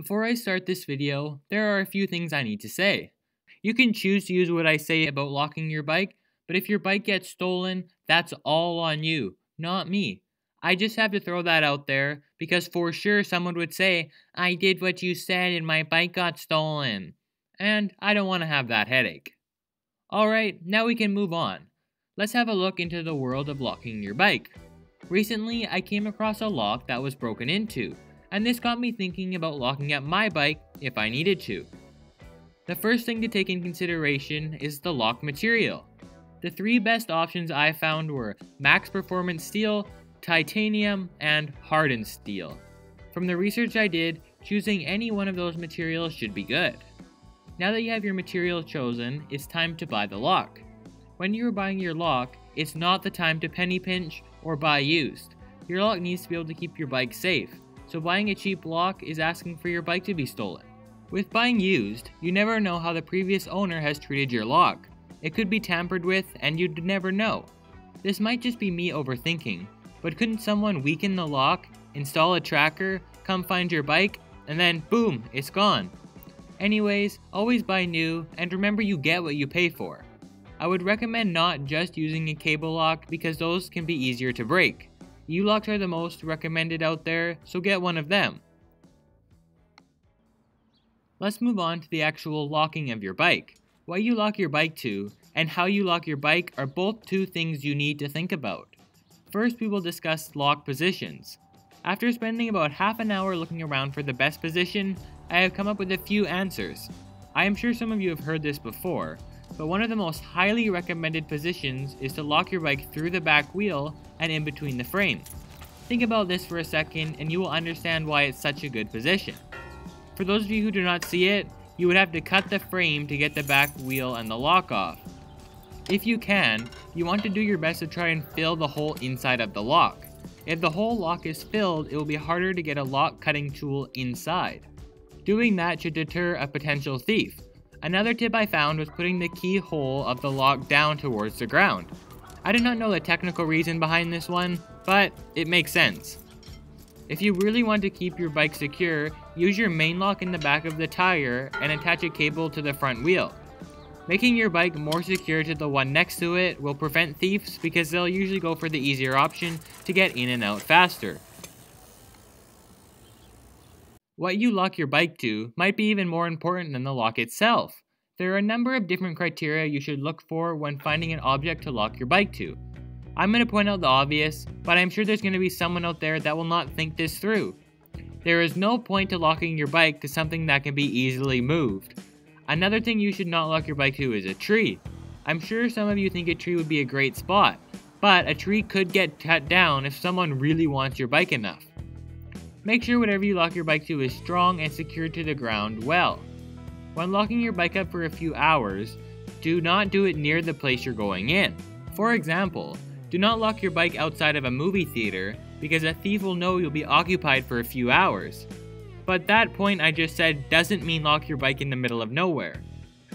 Before I start this video, there are a few things I need to say. You can choose to use what I say about locking your bike, but if your bike gets stolen, that's all on you, not me. I just have to throw that out there because for sure someone would say, I did what you said and my bike got stolen. And I don't want to have that headache. Alright, now we can move on. Let's have a look into the world of locking your bike. Recently, I came across a lock that was broken into, and this got me thinking about locking up my bike if I needed to. The first thing to take in consideration is the lock material. The three best options I found were max performance steel, titanium, and hardened steel. From the research I did, choosing any one of those materials should be good. Now that you have your material chosen, it's time to buy the lock. When you are buying your lock, it's not the time to penny pinch or buy used. Your lock needs to be able to keep your bike safe, so buying a cheap lock is asking for your bike to be stolen. With buying used, you never know how the previous owner has treated your lock. It could be tampered with and you'd never know. This might just be me overthinking, but couldn't someone weaken the lock, install a tracker, come find your bike, and then boom, it's gone? Anyways, always buy new, and remember you get what you pay for. I would recommend not just using a cable lock because those can be easier to break. U-locks are the most recommended out there, so get one of them. Let's move on to the actual locking of your bike. What you lock your bike to, and how you lock your bike are both two things you need to think about. First, we will discuss lock positions. After spending about half an hour looking around for the best position, I have come up with a few answers. I am sure some of you have heard this before, but one of the most highly recommended positions is to lock your bike through the back wheel and in between the frames. Think about this for a second and you will understand why it's such a good position. For those of you who do not see it, you would have to cut the frame to get the back wheel and the lock off. If you can, you want to do your best to try and fill the hole inside of the lock. If the whole lock is filled, it will be harder to get a lock cutting tool inside. Doing that should deter a potential thief. Another tip I found was putting the keyhole of the lock down towards the ground. I did not know the technical reason behind this one, but it makes sense. If you really want to keep your bike secure, use your main lock in the back of the tire and attach a cable to the front wheel. Making your bike more secure to the one next to it will prevent thieves because they'll usually go for the easier option to get in and out faster. What you lock your bike to might be even more important than the lock itself. There are a number of different criteria you should look for when finding an object to lock your bike to. I'm going to point out the obvious, but I'm sure there's going to be someone out there that will not think this through. There is no point to locking your bike to something that can be easily moved. Another thing you should not lock your bike to is a tree. I'm sure some of you think a tree would be a great spot, but a tree could get cut down if someone really wants your bike enough. Make sure whatever you lock your bike to is strong and secured to the ground well. When locking your bike up for a few hours, do not do it near the place you're going in. For example, do not lock your bike outside of a movie theater because a thief will know you'll be occupied for a few hours. But that point I just said doesn't mean lock your bike in the middle of nowhere.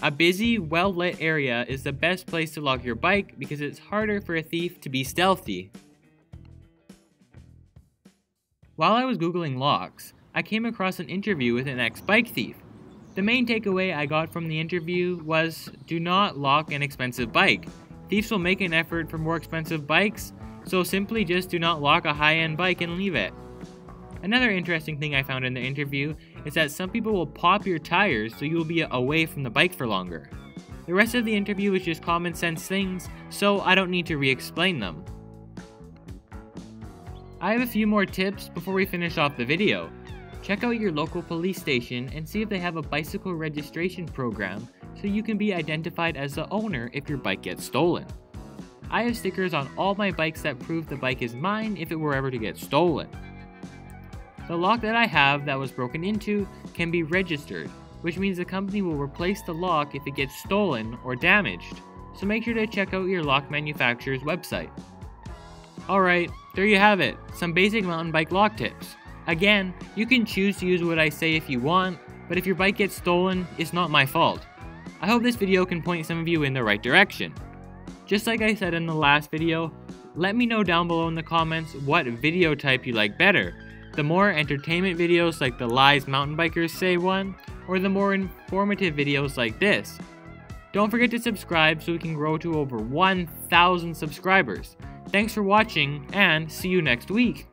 A busy, well lit area is the best place to lock your bike because it's harder for a thief to be stealthy. While I was googling locks, I came across an interview with an ex-bike thief. The main takeaway I got from the interview was do not lock an expensive bike. Thieves will make an effort for more expensive bikes, so simply just do not lock a high-end bike and leave it. Another interesting thing I found in the interview is that some people will pop your tires so you will be away from the bike for longer. The rest of the interview is just common sense things, so I don't need to re-explain them. I have a few more tips before we finish off the video. Check out your local police station and see if they have a bicycle registration program so you can be identified as the owner if your bike gets stolen. I have stickers on all my bikes that prove the bike is mine if it were ever to get stolen. The lock that I have that was broken into can be registered, which means the company will replace the lock if it gets stolen or damaged, so make sure to check out your lock manufacturer's website. Alright, there you have it, some basic mountain bike lock tips. Again, you can choose to use what I say if you want, but if your bike gets stolen, it's not my fault. I hope this video can point some of you in the right direction. Just like I said in the last video, let me know down below in the comments what video type you like better. The more entertainment videos like the Lies Mountain Bikers Say one, or the more informative videos like this. Don't forget to subscribe so we can grow to over 1,000 subscribers. Thanks for watching, and see you next week!